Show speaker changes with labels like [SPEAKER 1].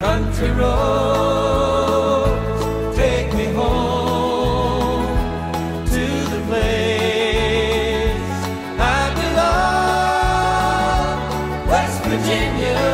[SPEAKER 1] Country roads, take me home to the place I belong, West Virginia.